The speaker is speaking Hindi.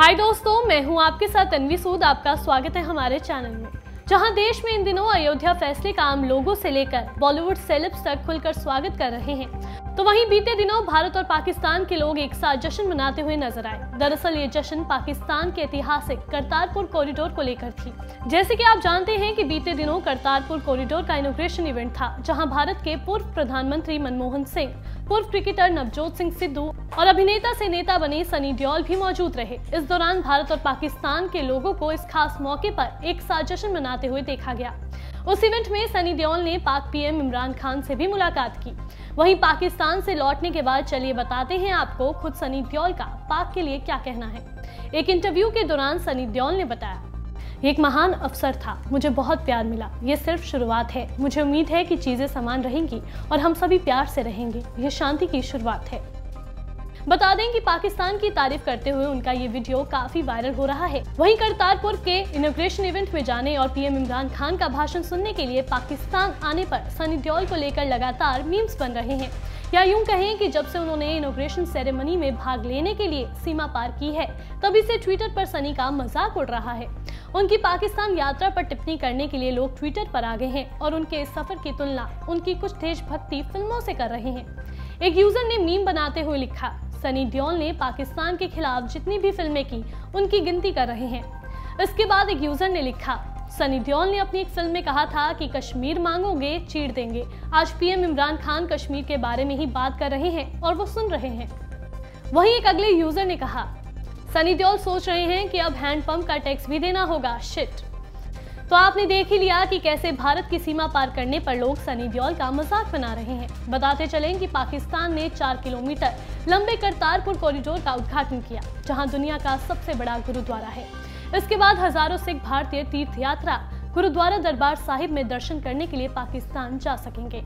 हाय दोस्तों, मैं हूँ आपके साथ तन्वी सूद। आपका स्वागत है हमारे चैनल में। जहाँ देश में इन दिनों अयोध्या फैसले का आम लोगों से लेकर बॉलीवुड सेलेब्स तक खुलकर स्वागत कर रहे हैं। तो वहीं बीते दिनों भारत और पाकिस्तान के लोग एक साथ जश्न मनाते हुए नज़र आए। दरअसल ये जश्न पाकिस्तान के ऐतिहासिक करतारपुर कॉरिडोर को लेकर थी। जैसे कि आप जानते हैं कि बीते दिनों करतारपुर कॉरिडोर का इनोग्रेशन इवेंट था, जहाँ भारत के पूर्व प्रधानमंत्री मनमोहन सिंह पूर्व क्रिकेटर नवजोत सिंह सिद्धू और अभिनेता से नेता बने सनी देओल भी मौजूद रहे। इस दौरान भारत और पाकिस्तान के लोगों को इस खास मौके पर एक साथ जश्न मनाते हुए देखा गया। उस इवेंट में सनी देओल ने पाक पीएम इमरान खान से भी मुलाकात की। वहीं पाकिस्तान से लौटने के बाद चलिए बताते हैं आपको खुद सनी देओल का पाक के लिए क्या कहना है। एक इंटरव्यू के दौरान सनी देओल ने बताया। एक महान अवसर था। मुझे बहुत प्यार मिला। ये सिर्फ़ शुरुआत है। मुझे उम्मीद है कि चीज़ें समान रहेंगी और हम सभी प्यार से रहेंगे। यह शांति की शुरुआत है। बता दें कि पाकिस्तान की तारीफ़ करते हुए उनका ये वीडियो काफ़ी वायरल हो रहा है। वहीं करतारपुर के इनोग्रेशन इवेंट में जाने और पीएम इमरान खान का भाषण सुनने के लिए पाकिस्तान आने पर सनी देओल को लेकर लगातार मीम्स बन रहे हैं। या यूँ कहें कि जब से उन्होंने इनोग्रेशन सेरेमनी में भाग लेने के लिए सीमा पार की है, तभी से ट्विटर पर सनी का मज़ाक उड़ रहा है। उनकी पाकिस्तान यात्रा पर टिप्पणी करने के लिए लोग ट्विटर पर आ गए हैं और उनके इस सफ़र की तुलना उनकी कुछ देशभक्ति फ़िल्मों से कर रहे हैं। एक यूज़र ने मीम बनाते हुए लिखा सनी डियोल ने पाकिस्तान के खिलाफ जितनी भी फ़िल्में की, उनकी गिनती कर रहे हैं। इसके बाद एक यूज़र ने लिखा, सनी देओल ने अपनी एक फ़िल्म में कहा था कि कश्मीर मांगोगे, चीर देंगे। आज पीएम इमरान खान कश्मीर के बारे में ही बात कर रहे हैं और वो सुन रहे हैं। वहीं एक अगले यूज़र ने कहा, सनी देओल सोच रहे हैं कि अब हैंडपंप का टैक्स भी देना होगा। शिट। तो आपने देख ही लिया कि कैसे भारत की सीमा पार करने पर लोग सनी देओल का मज़ाक बना रहे हैं। बताते चलें कि पाकिस्तान ने चार किलोमीटर लंबे करतारपुर कॉरिडोर का उद्घाटन किया, जहाँ दुनिया का सबसे बड़ा गुरुद्वारा है। इसके बाद हज़ारों सिख भारतीय तीर्थ यात्रा गुरुद्वारा दरबार साहिब में दर्शन करने के लिए पाकिस्तान जा सकेंगे।